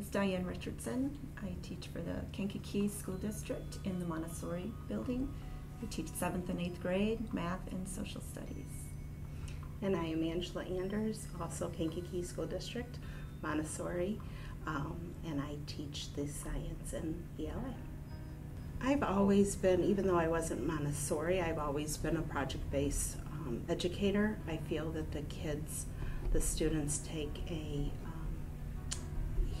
is Diane Richardson. I teach for the Kankakee School District in the Montessori building. We teach 7th and 8th grade, math, and social studies. And I am Angela Anders, also Kankakee School District, Montessori, um, and I teach the science in ELA. I've always been, even though I wasn't Montessori, I've always been a project based um, educator. I feel that the kids, the students take a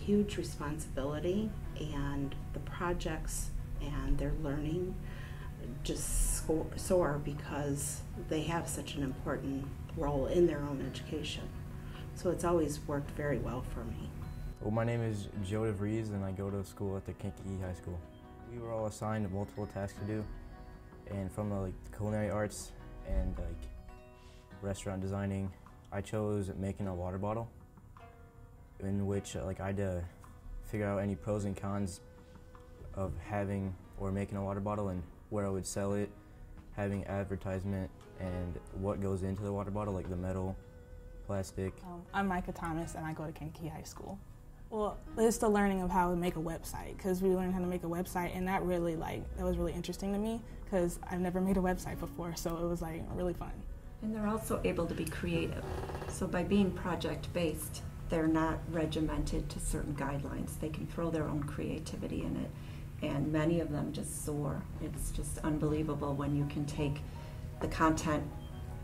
huge responsibility, and the projects and their learning just soar because they have such an important role in their own education. So it's always worked very well for me. Well, my name is Joe DeVries and I go to school at the Kankakee High School. We were all assigned multiple tasks to do, and from uh, the, like culinary arts and like restaurant designing, I chose making a water bottle, in which like I had to figure out any pros and cons of having or making a water bottle and where I would sell it, having advertisement and what goes into the water bottle, like the metal, plastic. Um, I'm Micah Thomas and I go to Kankakee High School. Well, it's the learning of how to make a website because we learned how to make a website, and that really like that was really interesting to me because I've never made a website before, so it was like really fun. And they're also able to be creative. So by being project based, they're not regimented to certain guidelines. They can throw their own creativity in it and many of them just soar. It's just unbelievable when you can take the content,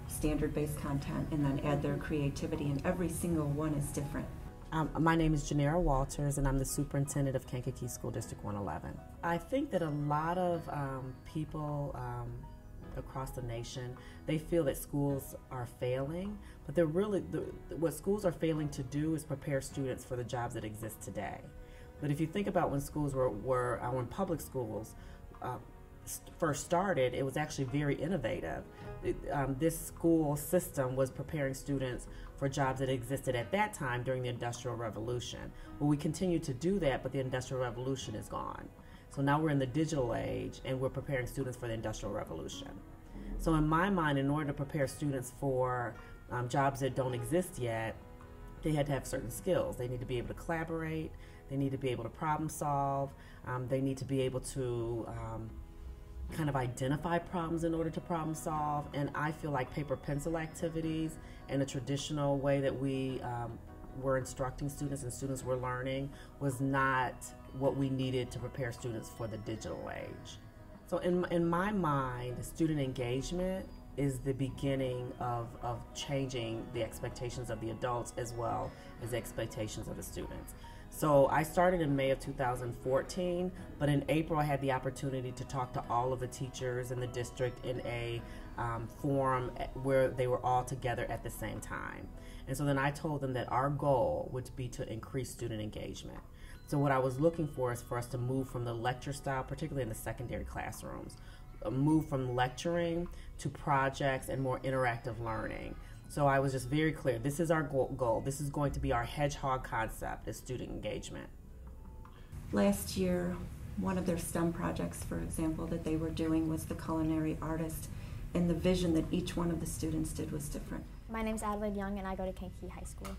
standard based content, and then add their creativity, and every single one is different. Um, my name is Genevra Walters, and I'm the superintendent of Kankakee School District 111. I think that a lot of um, people um, across the nation they feel that schools are failing, but they're really the, what schools are failing to do is prepare students for the jobs that exist today. But if you think about when schools were, were uh, when public schools uh, first started, it was actually very innovative. It, um, this school system was preparing students for jobs that existed at that time during the Industrial Revolution. Well, we continue to do that, but the Industrial Revolution is gone. So now we're in the digital age and we're preparing students for the Industrial Revolution. So, in my mind, in order to prepare students for um, jobs that don't exist yet, they had to have certain skills. They need to be able to collaborate, they need to be able to problem solve, um, they need to be able to um, kind of identify problems in order to problem solve. And I feel like paper pencil activities and the traditional way that we um, were instructing students and students were learning was not what we needed to prepare students for the digital age. So, in, in my mind, student engagement is the beginning of, of changing the expectations of the adults as well as the expectations of the students. So I started in May of 2014, but in April I had the opportunity to talk to all of the teachers in the district in a um, forum where they were all together at the same time. And so then I told them that our goal would be to increase student engagement. So what I was looking for is for us to move from the lecture style, particularly in the secondary classrooms, uh, move from lecturing to projects and more interactive learning. So I was just very clear. This is our goal. This is going to be our hedgehog concept is student engagement. Last year, one of their STEM projects, for example, that they were doing was the culinary artist, and the vision that each one of the students did was different. My name is Adelaide Young, and I go to Kankakee High School.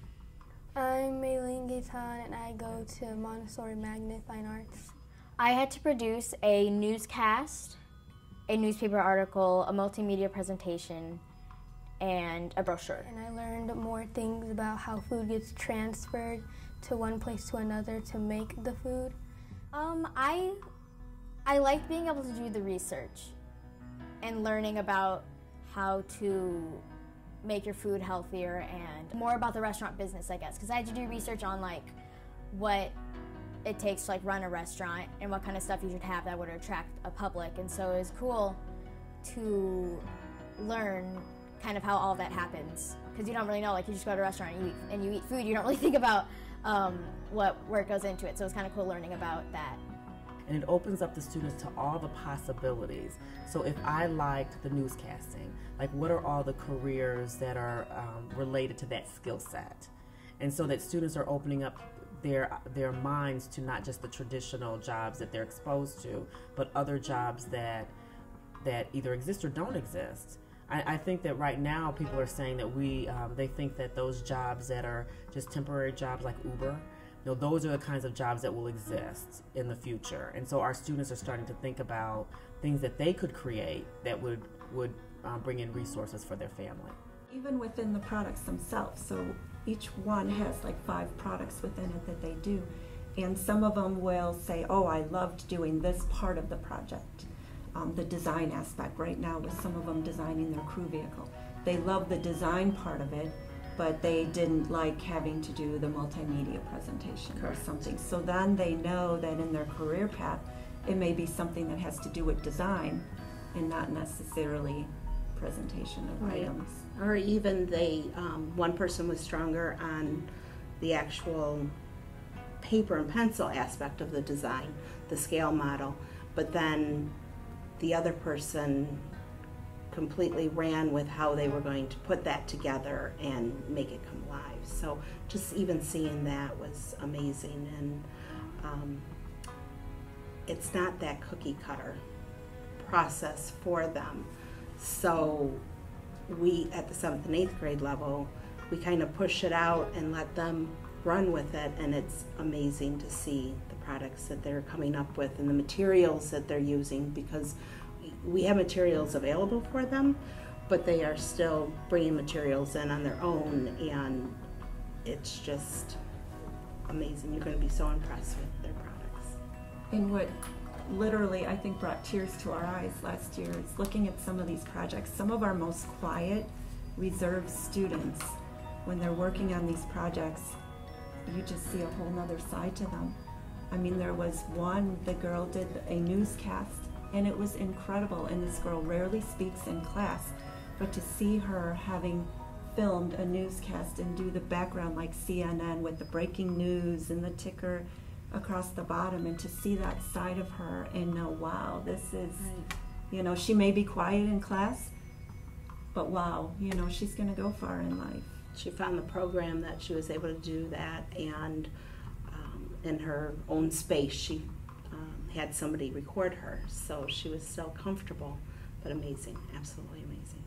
I'm Maylene Gaitan, and I go to Montessori Magnet Fine Arts. I had to produce a newscast, a newspaper article, a multimedia presentation, and a brochure. And I learned more things about how food gets transferred to one place to another to make the food. Um, I I like being able to do the research and learning about how to make your food healthier and more about the restaurant business, I guess, because I had to do research on like what it takes to like run a restaurant and what kind of stuff you should have that would attract a public. And so it was cool to learn kind of how all that happens because you don't really know. Like you just go to a restaurant and you eat, and you eat food. You don't really think about um, what where it goes into it. So it's kind of cool learning about that. And it opens up the students to all the possibilities. So if I liked the newscasting, like what are all the careers that are um, related to that skill set? And so that students are opening up their their minds to not just the traditional jobs that they're exposed to, but other jobs that that either exist or don't exist I, think that right now people are saying that we, um, they think that those jobs that are just temporary jobs like Uber, know, those are the kinds of jobs that will exist in the future. And so our students are starting to think about things that they could create that would would um, bring in resources for their family. Even within the products themselves, so each one has like five products within it that they do. And some of them will say, oh, I loved doing this part of the project. Um, the design aspect right now with some of them designing their crew vehicle. They love the design part of it, but they didn't like having to do the multimedia presentation or something. So then they know that in their career path, it may be something that has to do with design and not necessarily presentation of Right. items. Or even they, um, one person was stronger on the actual paper and pencil aspect of the design, the scale model, but then the other person completely ran with how they were going to put that together and make it come live. So just even seeing that was amazing, and um, it's not that cookie cutter process for them. So we at the seventh and eighth grade level, we kind of push it out and let them run with it, and it's amazing to see the products that they're coming up with and the materials that they're using because we have materials available for them, but they are still bringing materials in on their own, and it's just amazing. You're going to be so impressed with their products. And what literally I think brought tears to our eyes last year is looking at some of these projects. Some of our most quiet, reserved students, when they're working on these projects, you just see a whole nother side to them. I mean, there was one, the girl did a newscast, and it was incredible. And this girl rarely speaks in class, but to see her having filmed a newscast and do the background like CNN with the breaking news and the ticker across the bottom, and to see that side of her and know, wow, this is, you know, she may be quiet in class, but wow, you know, she's going to go far in life. She found the program that she was able to do that, and um, in her own space, she had somebody record her, so she was still comfortable, but amazing, absolutely amazing.